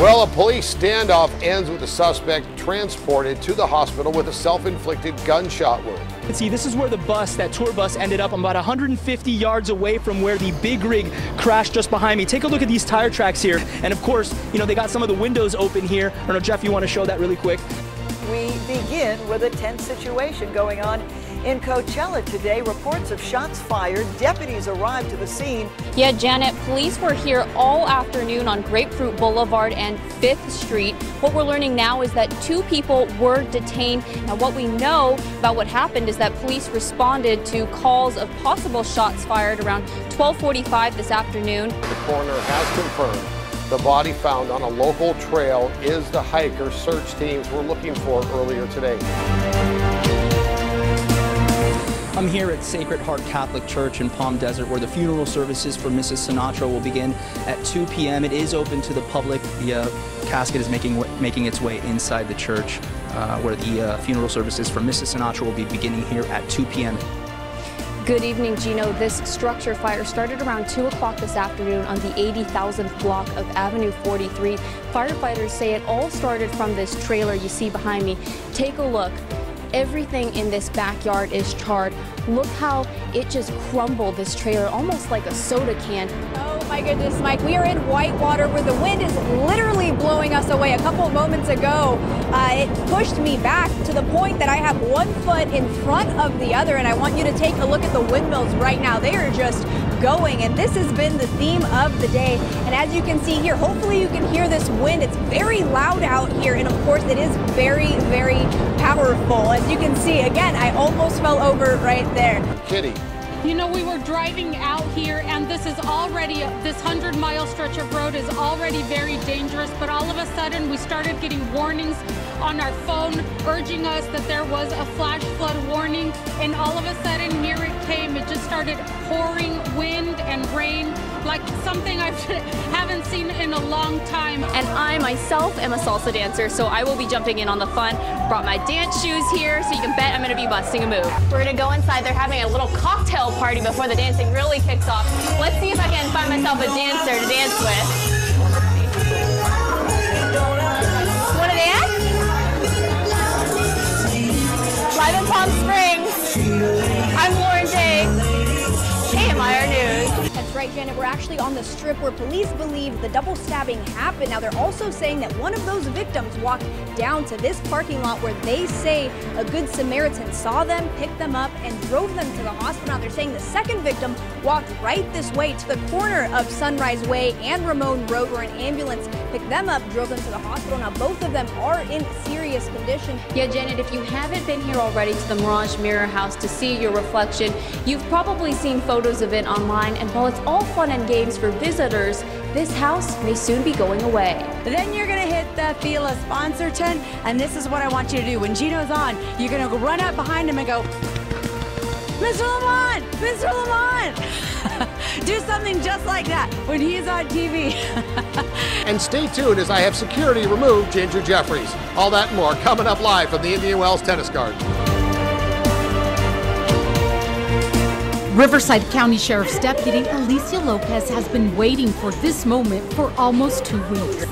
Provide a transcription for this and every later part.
Well, a police standoff ends with the suspect transported to the hospital with a self-inflicted gunshot wound. And see, this is where the bus, that tour bus, ended up about 150 yards away from where the big rig crashed just behind me. Take a look at these tire tracks here. And of course, you know, they got some of the windows open here. I don't know, Jeff, you want to show that really quick? We begin with a tense situation going on in Coachella today, reports of shots fired. Deputies arrived to the scene. Yeah, Janet, police were here all afternoon on Grapefruit Boulevard and 5th Street. What we're learning now is that two people were detained. Now, what we know about what happened is that police responded to calls of possible shots fired around 1245 this afternoon. The coroner has confirmed the body found on a local trail is the hiker search teams were looking for earlier today. I'm here at Sacred Heart Catholic Church in Palm Desert where the funeral services for Mrs. Sinatra will begin at 2 p.m. It is open to the public. The uh, casket is making, making its way inside the church uh, where the uh, funeral services for Mrs. Sinatra will be beginning here at 2 p.m. Good evening, Gino. This structure fire started around 2 o'clock this afternoon on the 80,000th block of Avenue 43. Firefighters say it all started from this trailer you see behind me. Take a look. Everything in this backyard is charred. Look how it just crumbled, this trailer, almost like a soda can. Oh my goodness, Mike. We are in Whitewater where the wind is literally blowing us away. A couple moments ago, uh, it pushed me back to the point that I have one foot in front of the other. And I want you to take a look at the windmills right now. They are just going. And this has been the theme of the day. And as you can see here, hopefully you can hear this wind. It's very loud out here. And of course, it is very, very powerful. As you can see, again, I almost fell over right there. Kitty. You know, we were driving out here, and this is already, this 100 mile stretch of road is already very dangerous. But all of a sudden, we started getting warnings on our phone urging us that there was a flash flood warning. And all of a sudden, here it came. It just started pouring wind and rain like something I haven't seen long time. And I myself am a salsa dancer, so I will be jumping in on the fun. Brought my dance shoes here, so you can bet I'm gonna be busting a move. We're gonna go inside. They're having a little cocktail party before the dancing really kicks off. Let's see if I can find myself a dancer to dance with. Live in Palm Springs. I'm right, Janet. We're actually on the strip where police believe the double stabbing happened. Now, they're also saying that one of those victims walked down to this parking lot where they say a good Samaritan saw them, picked them up, and drove them to the hospital. Now, they're saying the second victim walked right this way to the corner of Sunrise Way and Ramon Road where an ambulance picked them up, drove them to the hospital. Now, both of them are in serious condition. Yeah, Janet, if you haven't been here already to the Mirage Mirror House to see your reflection, you've probably seen photos of it online. And while it's all fun and games for visitors, this house may soon be going away. Then you're gonna hit the Fila sponsor tent, and this is what I want you to do. When Gino's on, you're gonna run up behind him and go, Mr. Lamont, Mr. Lamont. do something just like that when he's on TV. and stay tuned as I have security remove Ginger Jeffries. All that and more coming up live from the Indian Wells Tennis Garden. Riverside County Sheriff's Deputy Alicia Lopez has been waiting for this moment for almost two weeks.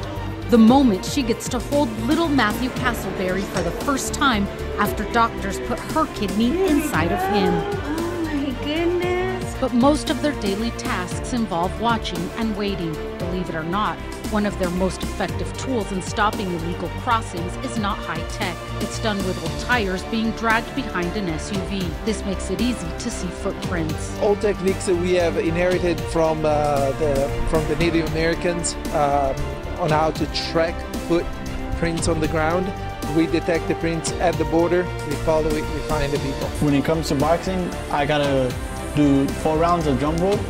The moment she gets to hold little Matthew Castleberry for the first time after doctors put her kidney inside of him. Oh my goodness. But most of their daily tasks involve watching and waiting. Believe it or not, one of their most effective tools in stopping illegal crossings is not high tech. It's done with old tires being dragged behind an SUV. This makes it easy to see footprints. Old techniques that we have inherited from uh, the from the Native Americans um, on how to track footprints on the ground. We detect the prints at the border, we follow it, we find the people. When it comes to boxing, I gotta do four rounds of jump rope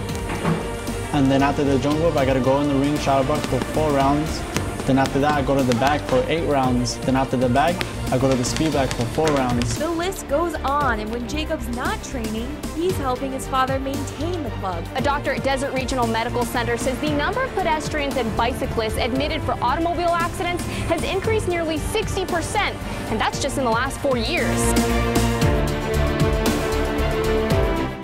and then after the jump rope, I gotta go in the ring, shadow box for four rounds. Then after that, I go to the back for eight rounds. Then after the back, I go to the speed bag for four rounds. The list goes on, and when Jacob's not training, he's helping his father maintain the club. A doctor at Desert Regional Medical Center says the number of pedestrians and bicyclists admitted for automobile accidents has increased nearly 60%, and that's just in the last four years.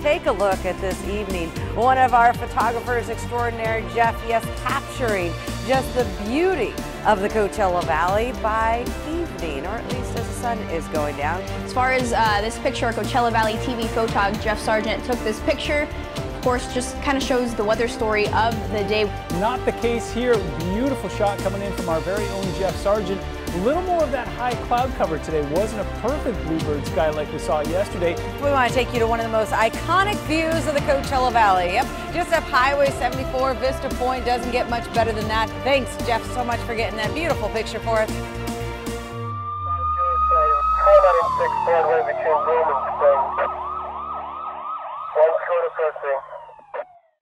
Take take a look at this evening. One of our photographers extraordinaire, Jeff, yes, capturing just the beauty of the Coachella Valley by evening, or at least as the sun is going down. As far as uh, this picture, Coachella Valley TV photog Jeff Sargent took this picture. Of course, just kind of shows the weather story of the day. Not the case here. Beautiful shot coming in from our very own Jeff Sargent. A little more of that high cloud cover today. Wasn't a perfect bluebird sky like we saw yesterday. We want to take you to one of the most iconic views of the Coachella Valley. Yep, just up Highway 74, Vista Point. Doesn't get much better than that. Thanks, Jeff, so much for getting that beautiful picture for us. between Bloom and Spring. One quarter